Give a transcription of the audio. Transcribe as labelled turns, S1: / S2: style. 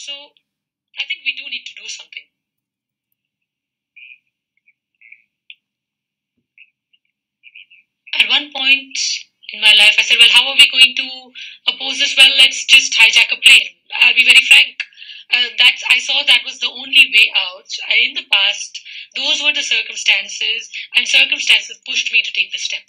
S1: So I think we do need to do something. At one point in my life, I said, well, how are we going to oppose this? Well, let's just hijack a plane. I'll be very frank. Uh, that's I saw that was the only way out. In the past, those were the circumstances, and circumstances pushed me to take this step.